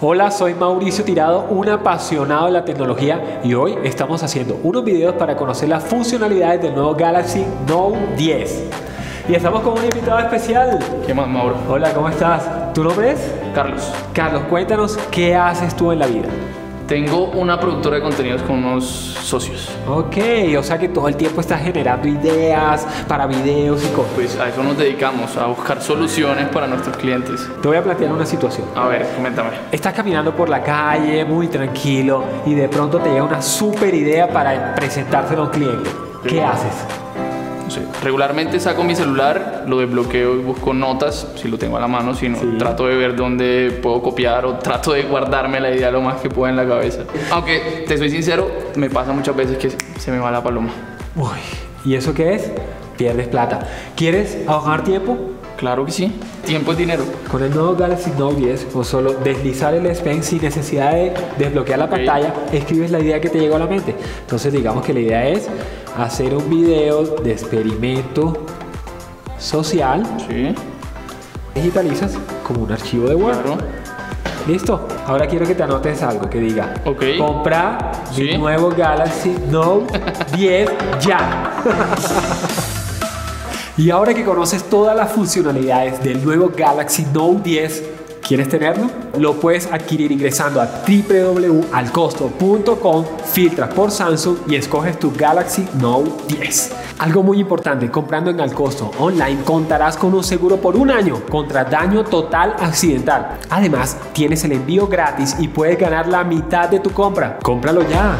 Hola, soy Mauricio Tirado, un apasionado de la tecnología y hoy estamos haciendo unos videos para conocer las funcionalidades del nuevo Galaxy Note 10. Y estamos con un invitado especial. ¿Qué más, Mauro? Hola, ¿cómo estás? ¿Tu nombre es? Carlos. Carlos, cuéntanos qué haces tú en la vida. Tengo una productora de contenidos con unos socios. Ok, o sea que todo el tiempo estás generando ideas para videos y cosas. Pues a eso nos dedicamos, a buscar soluciones para nuestros clientes. Te voy a plantear una situación. A ver, coméntame. Estás caminando por la calle muy tranquilo y de pronto te llega una super idea para presentárselo a un cliente. ¿Qué haces? Sé, regularmente saco mi celular, lo desbloqueo y busco notas, si lo tengo a la mano, si no, Sí. trato de ver dónde puedo copiar o trato de guardarme la idea lo más que pueda en la cabeza. Aunque, te soy sincero, me pasa muchas veces que se me va la paloma. Uy, ¿y eso qué es? Pierdes plata. ¿Quieres ahorrar tiempo? Claro que sí, tiempo es dinero. Con el nuevo Galaxy Note 10 o solo deslizar el S Pen sin necesidad de desbloquear la pantalla, escribes la idea que te llegó a la mente. Entonces digamos que la idea es hacer un video de experimento social, Sí, digitalizas como un archivo de Word. claro. Listo. Ahora quiero que te anotes algo que diga. Ok. Comprar mi nuevo Galaxy Note 10 ya. y ahora que conoces todas las funcionalidades del nuevo Galaxy Note 10, ¿quieres tenerlo? Lo puedes adquirir ingresando a www.alcosto.com, filtras por Samsung y escoges tu Galaxy Note 10. Algo muy importante, comprando en Alcosto online contarás con un seguro por un año contra daño total accidental. Además, tienes el envío gratis y puedes ganar la mitad de tu compra. ¡Cómpralo ya!